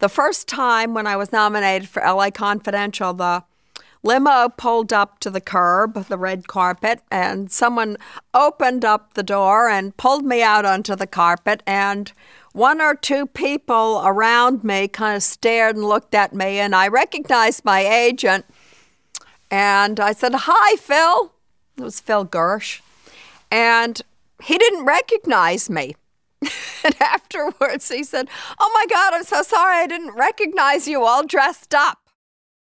the first time when I was nominated for LA Confidential, the limo pulled up to the curb, the red carpet, and someone opened up the door and pulled me out onto the carpet. And one or two people around me kind of stared and looked at me, and I recognized my agent. And I said, Hi, Phil. It was Phil Gersh. And he didn't recognize me. And afterwards, he said, Oh my God, I'm so sorry I didn't recognize you all dressed up.